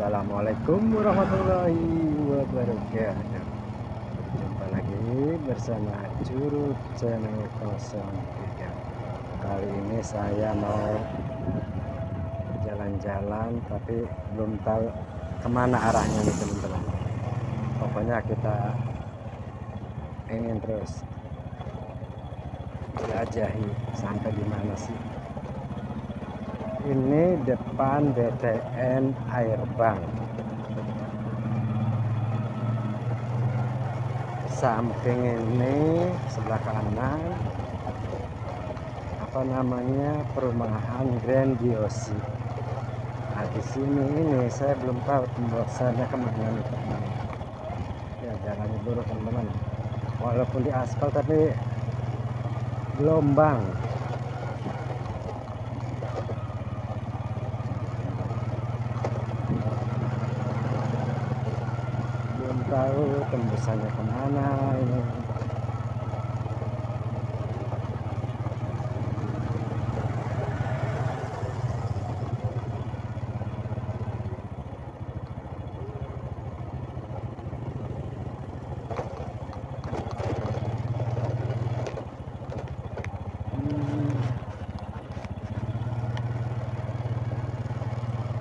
Assalamualaikum warahmatullahi wabarakatuh. Jumpa lagi bersama Curug Channel 03 Kali ini saya mau jalan-jalan Tapi belum tahu ke mana arahnya nih teman-teman. Pokoknya kita ingin terus jelajahi sampai di mana sih ini depan BTN Airbank samping ini sebelah kanan apa namanya perumahan Grandiosi nah di sini ini saya belum tahu pembuatannya ke mana nih teman ya jalannya buruk teman-teman. Walaupun di aspal tapi gelombang tahu tembusannya ke mana ini.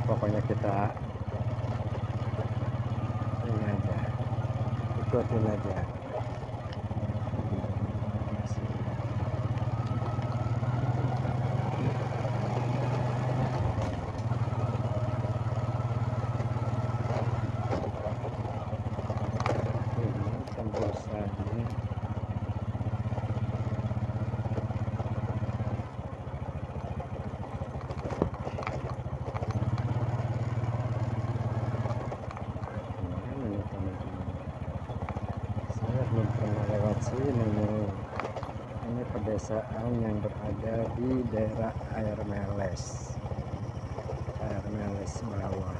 Pokoknya kita 昨天那边 lewat sini ini pedesaan yang berada di daerah air meles. Air meles bawah.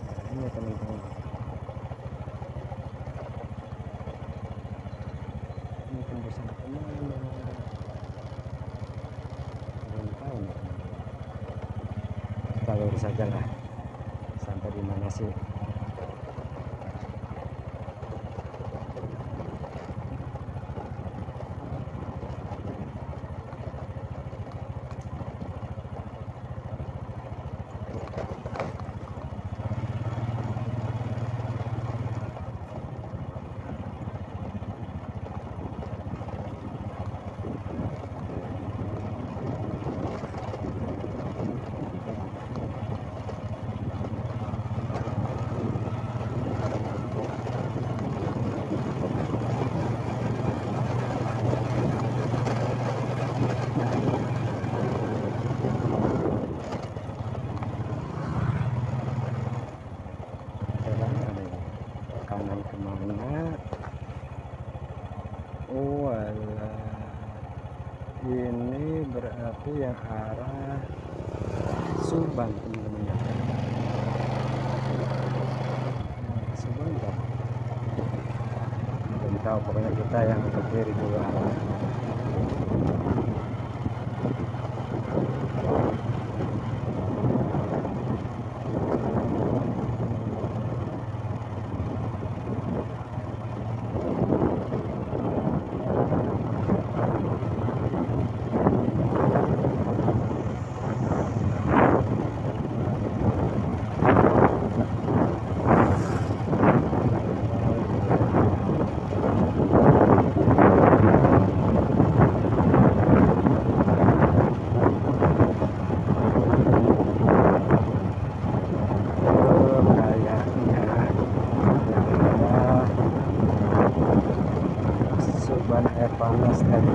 Nah, ini teman-teman. Ini tembusan ke mana belum tahu kita lurus saja lah. Sampai di mana sih kanan ke mana? Oh alah. ini berarti yang arah Subang teman-teman. Ya Subang kan tahu pokoknya kita yang ke kiri dulu arah ban air panas dan